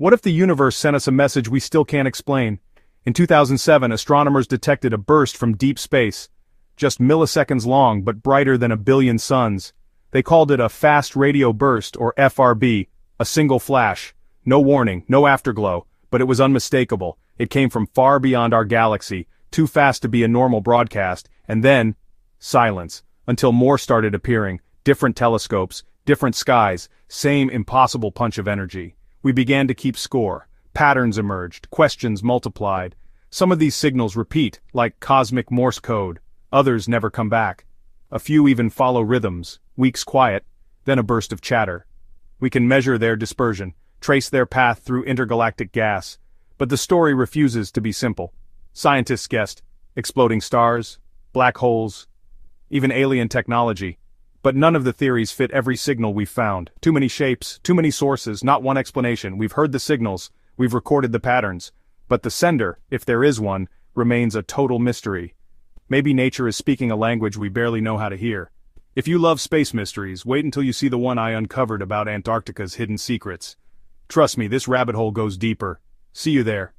What if the universe sent us a message we still can't explain? In 2007, astronomers detected a burst from deep space. Just milliseconds long but brighter than a billion suns. They called it a fast radio burst or FRB, a single flash. No warning, no afterglow, but it was unmistakable. It came from far beyond our galaxy, too fast to be a normal broadcast, and then, silence, until more started appearing, different telescopes, different skies, same impossible punch of energy. We began to keep score. Patterns emerged, questions multiplied. Some of these signals repeat, like cosmic Morse code. Others never come back. A few even follow rhythms, weeks quiet, then a burst of chatter. We can measure their dispersion, trace their path through intergalactic gas. But the story refuses to be simple. Scientists guessed, exploding stars, black holes, even alien technology. But none of the theories fit every signal we've found. Too many shapes, too many sources, not one explanation. We've heard the signals, We've recorded the patterns, but the sender, if there is one, remains a total mystery. Maybe nature is speaking a language we barely know how to hear. If you love space mysteries, wait until you see the one I uncovered about Antarctica's hidden secrets. Trust me, this rabbit hole goes deeper. See you there.